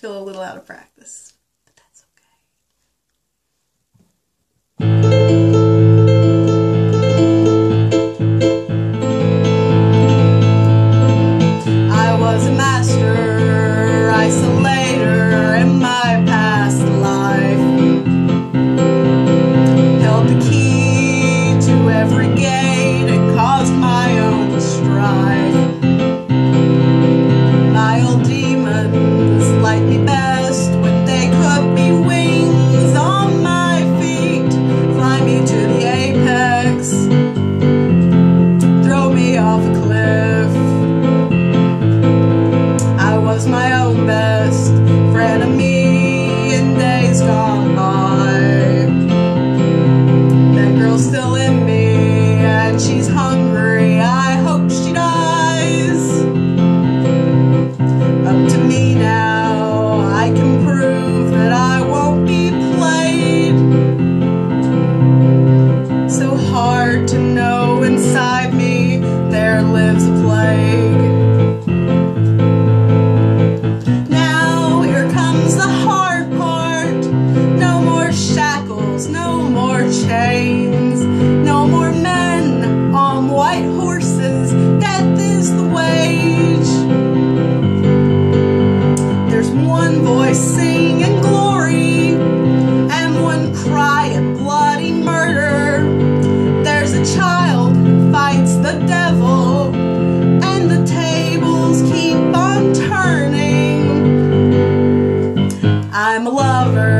feel a little out of practice, to the apex, inside me there lives a plague. Now here comes the hard part. No more shackles, no more chains, no more men on white horses. I'm a lover,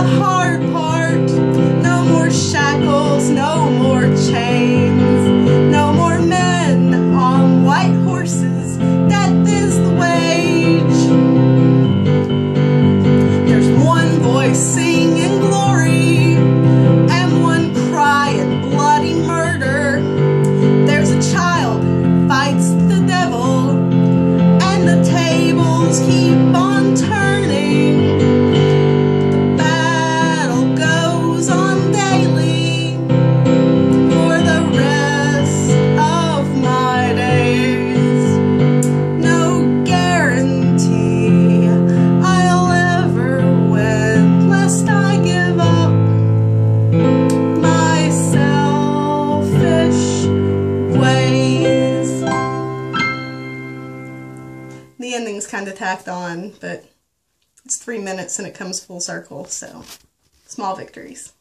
the hard part. No more shackles, no more chains, no more men on white horses. The wage. There's one voice singing glory and one crying bloody murder. There's a child fights the devil and the tables keep on turning. Kind of tacked on, but it's three minutes and it comes full circle, so small victories.